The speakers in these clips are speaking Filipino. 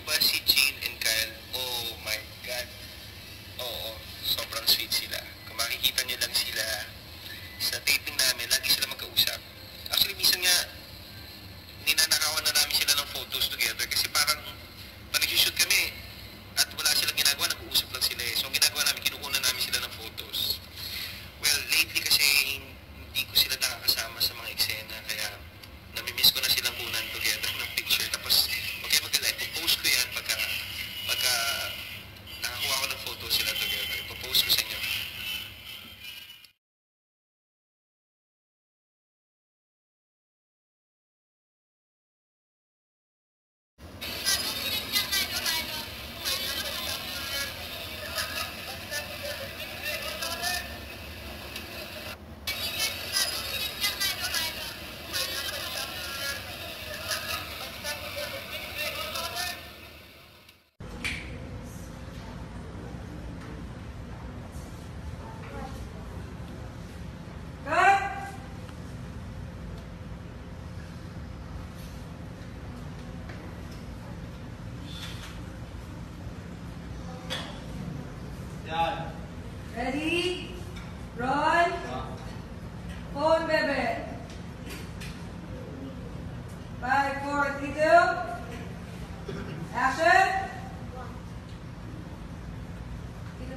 preocupa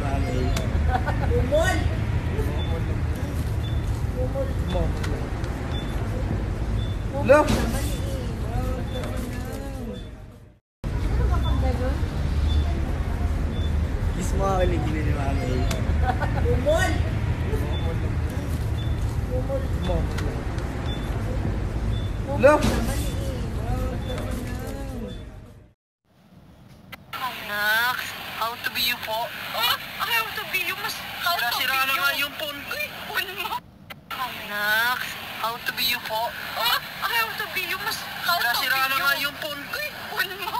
Bumol! Bumol. Bumol. Look! Kiss mo ako ulit gini. Bumol! Bumol. Bumol. Look! How to be you po? Ah, how to be you? Mas how to be you? Nasira na nga yung phone ko eh. Phone mo.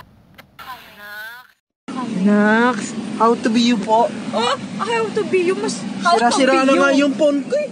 Nax, how to be you po? Ah, how to be you? Mas how to be you? Sira-sira na nga yung phone ko eh.